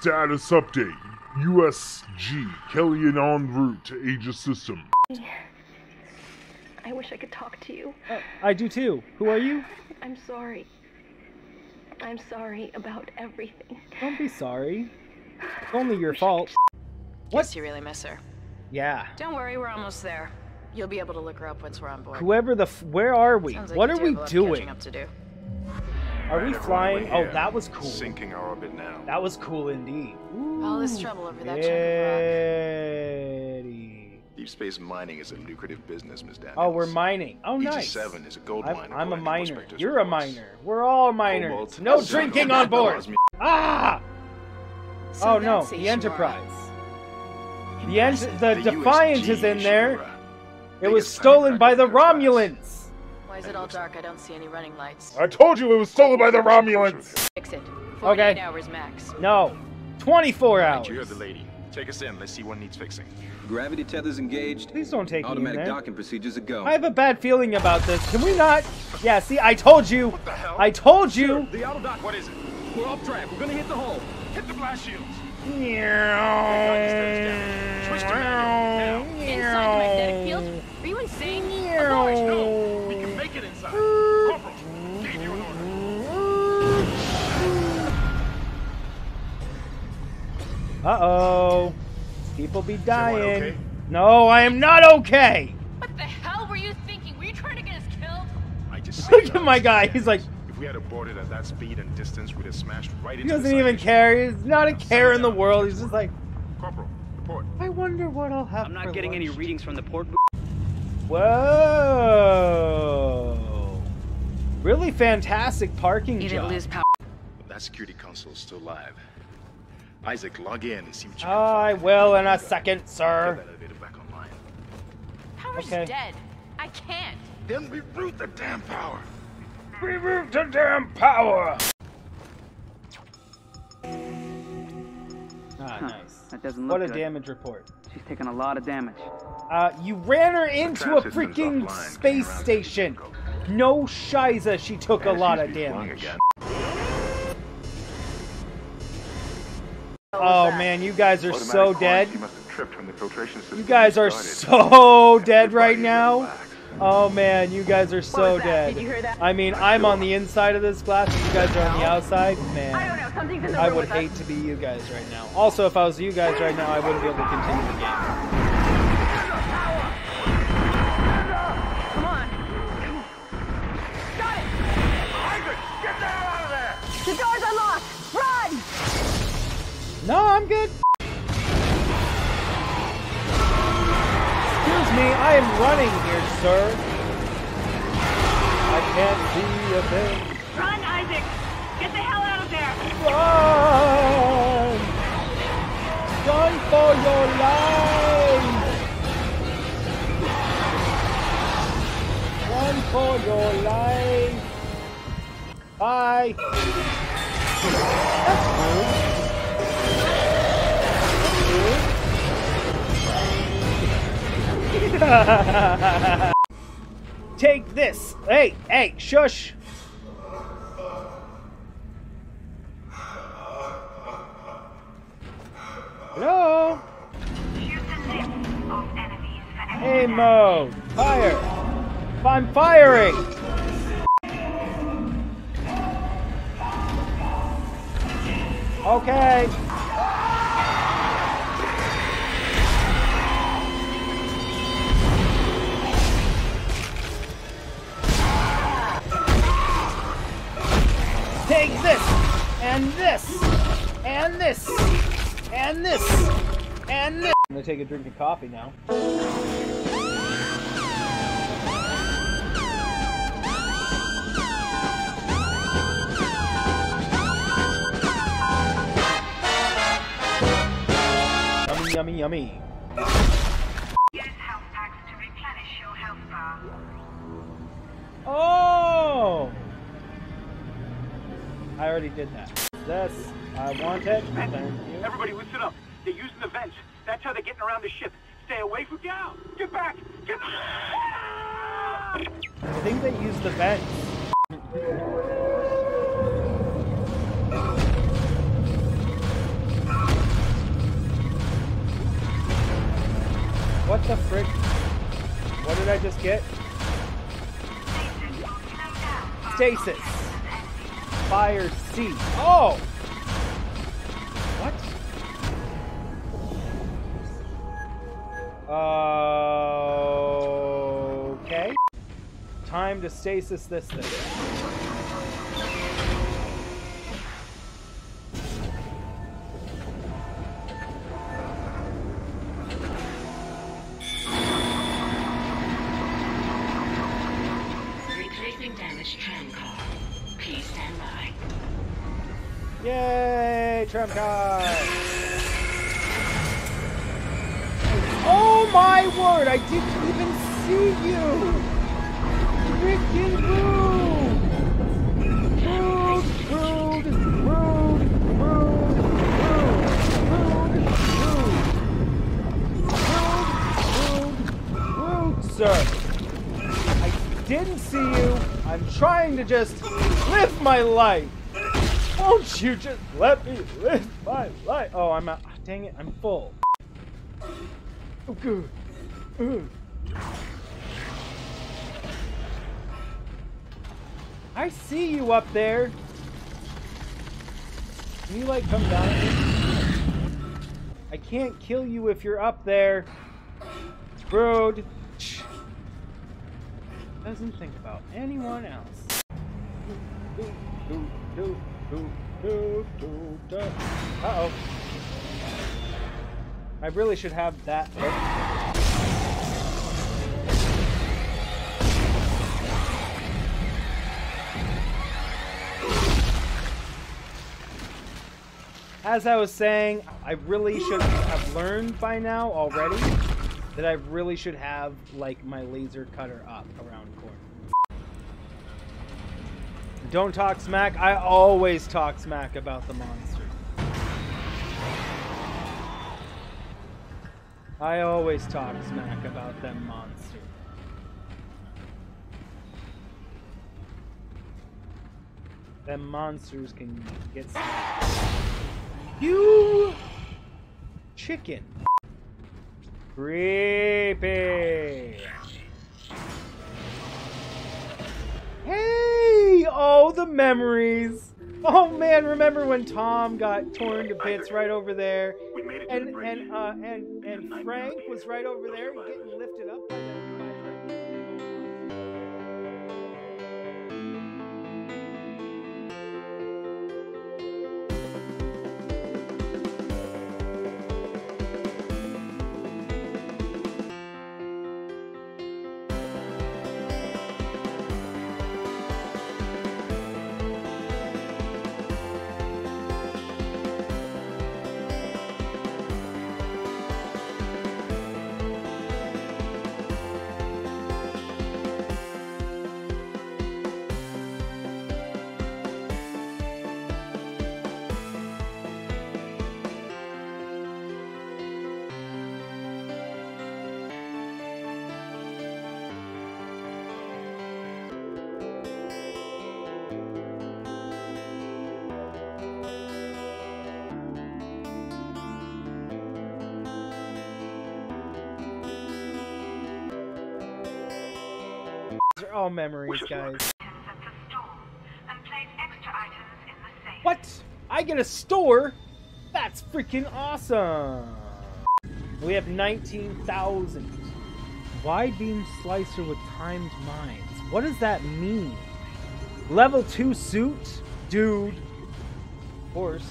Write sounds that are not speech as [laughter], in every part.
Status update. USG Kellion en route to Aegis system. I wish I could talk to you. Uh, I do too. Who are you? I'm sorry. I'm sorry about everything. Don't be sorry. It's only your fault. What? Guess you really miss her. Yeah. Don't worry, we're almost there. You'll be able to look her up once we're on board. Whoever the f- where are we? Like what are we have a lot of catching doing? up to do. Are we flying? Oh, that was cool. Syncing our orbit now. That was cool indeed. All this trouble over that chunk of Very. Deep space mining is a lucrative business, Ms. Daniels. Oh, we're mining. Oh, Aegis nice. 7 is a gold I'm, mine. I'm a miner. You're a miner. We're all miners. Cobalt, No silver, drinking on board. Ah! So oh no, the Enterprise. The, Ent- Impressive. the The Defiant USG is in there. Ishimura. It was stolen by the firecracker. Romulans. Why is it all dark? I don't see any running lights. I told you it was stolen by the Romulans! Fix it. 48 Okay. hours max. No, 24 Right, hours. you heard the lady. Take us in. Let's see what needs fixing. Gravity tethers engaged. Please don't take me in Automatic there. docking procedures a go. I have a bad feeling about this. Can we not? Yeah, see, I told you. What the hell? I told you. The auto dock. What is it? We're off track. We're gonna hit the hole. Hit the blast shields. Switch to manual. Now. Inside the magnetic field? Are you insane? Abort. No. We can make it inside. Corporal, gave you an order. Uh oh. People be dying. okay? No, I am not okay. What the hell were you thinking? Were you trying to get us killed? I just [laughs] Look at my guy. space. He's like, If we had aborted at that speed and distance, we'd have smashed right he into the doesn't even care. He's not a Now, care in the world. He's just like, Corporal, report. I wonder what I'll have I'm for not getting any readings from the port booth. Whoa. Really fantastic parking You didn't job. lose power. That security console is still live. Isaac, log in and see what you I can find. will in a second, Get sir. that elevator back online. Power's Okay. dead. I can't. Then we reroute the damn power. Reroute the damn power. Ah, nice. That doesn't look What look a good. damage report. She's taken a lot of damage. Uh, you ran her into a freaking offline, space station. No shiza, she took a lot of damage. Oh man, you guys are so Automatic dead. quarantine must have tripped when the filtration system You guys are so [laughs] dead right now. Oh man, you guys are so dead. Did you hear that? I mean, I'm on the inside of this glass, and you guys are on the outside. I don't Man, know. Something's in the I would with us. hate to be you guys right now. Also, if I was you guys right now, I wouldn't be able to continue the game. I'm good. Excuse me, I am running here, sir. I can't see a thing. Run, Isaac. Get the hell out of there. Run! Run for your life! Run for your life! Bye! That's rude. [laughs] Take this! Hey, hey, shush! Hello? Hey Mo. Fire. I'm firing. Okay. And this and this and this and this. I'm gonna take a drink of coffee now. Yummy, yummy, yummy. Use health packs to replenish your health bar. Oh! I already did that. This I want it. Thank you. Everybody listen up. They're using the vents. That's how they're getting around the ship. Stay away from down. Get back. Get back. I think they use the vents. What the frick? What did I just get? Stasis as Fire C. Oh! What? Okay. Time to stasis this thing. Replacing damaged tram car. Yay, tram car! Oh my word! I didn't even see you! Freaking rude! Rude, rude, rude, rude, rude, rude, rude, rude, rude, sir. Didn't see you. I'm trying to just live my life. Won't you just let me live my life? Oh, I'm out. Ah, dang it, I'm full. Oh, good. Ugh. I see you up there. Can you, like, come down? I can't kill you if you're up there. Rude. Doesn't think about anyone else. Uh oh. I really should have that. As I was saying, I really should have learned by now already that I really should have like my laser cutter up around corners. Don't talk smack. I always talk smack about the monster. I always talk smack about them monsters. Them monsters can get smacked. You chicken. Creepy. Hey! Oh, the memories. Oh man, remember when Tom got torn to bits right over there, We made it to and and uh, and and Frank was right over there getting lifted up. All memories, guys. items at the store and place extra items in the safe. What? I get a store? That's freaking awesome! We have 19,000. Wide beam slicer with timed mines. What does that mean? Level 2 suit? Dude. Horse.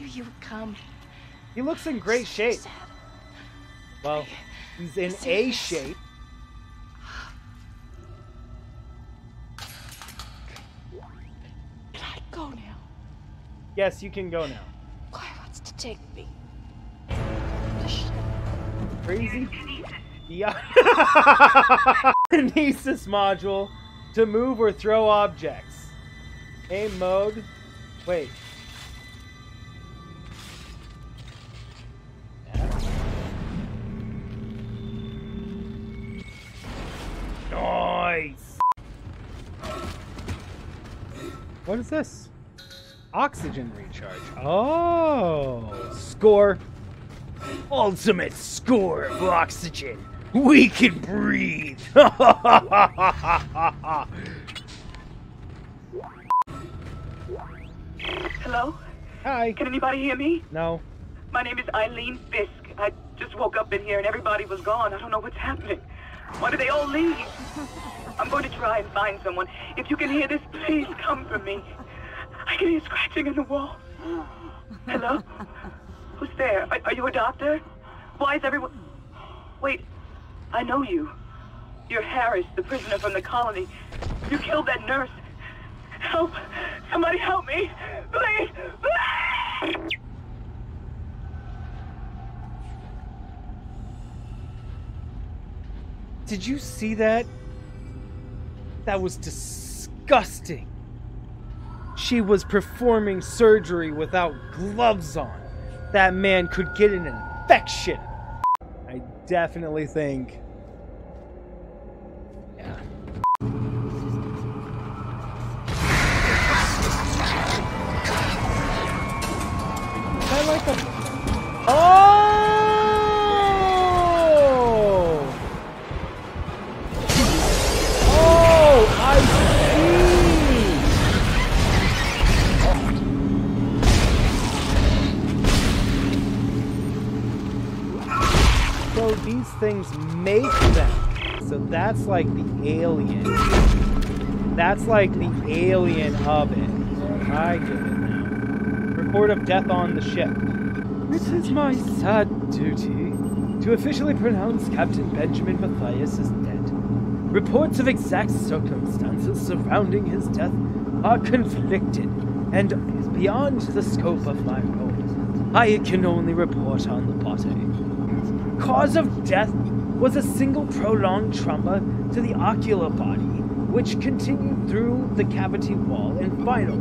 Knew you would come. He looks in great So shape. sad. Well, he's in A Serious. shape. Can I go now? Yes, you can go now. McCoy wants to Take me. Crazy. Yeah. [laughs] Kinesis module to move or throw objects. Aim mode. Wait. Is this? Oxygen recharge. Oh, score. Ultimate score of oxygen. We can breathe. [laughs] Hello? Hi. Can anybody hear me? No. My name is Eileen Fisk. I just woke up in here and everybody was gone. I don't know what's happening. Why did they all leave? [laughs] I'm going to try and find someone. If you can hear this, please come for me. I can hear scratching in the wall. Hello? Who's there? Are, are you a doctor? Why is everyone... Wait, I know you. You're Harris, the prisoner from the colony. You killed that nurse. Help! Somebody help me! Please! Please! Did you see that? That was disgusting. She was performing surgery without gloves on. That man could get an infection. I definitely think. Yeah. Is that like a. Oh! So these things make them. So that's like the alien. That's like the alien of it. I get it now. Report of death on the ship. It is my sad duty to officially pronounce Captain Benjamin Mathius as dead. Reports of exact circumstances surrounding his death are conflicted and beyond the scope of my role. I can only report on the body. Cause of death was a single prolonged trauma to the ocular body, which continued through the cavity wall and final,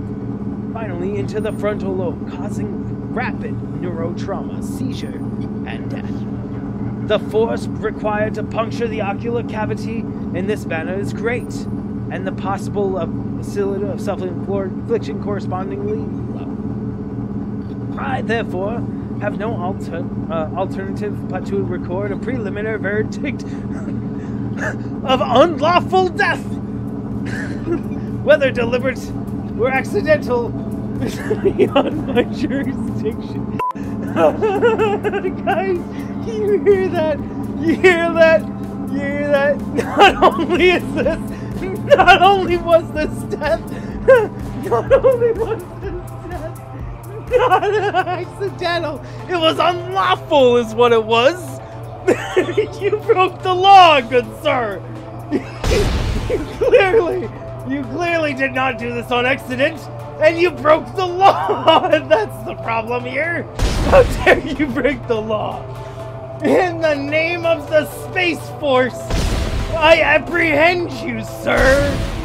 finally into the frontal lobe, causing rapid neurotrauma, seizure, and death. The force required to puncture the ocular cavity in this manner is great, and the possible of facility of self-infliction correspondingly low. I, therefore, have no alter, uh, alternative but to record a preliminary verdict [laughs] of unlawful death, [laughs] whether deliberate or accidental, [laughs] beyond my jurisdiction. Guys, you hear that? You hear that? You hear that? Not only is this, not only was this death, not only was this not [laughs] accidental, it was unlawful, is what it was. [laughs] you broke the law, good sir. [laughs] you clearly, you clearly did not do this on accident, and you broke the law. and That's the problem here. How dare you break the law? In the name of the Space Force, I apprehend you, sir.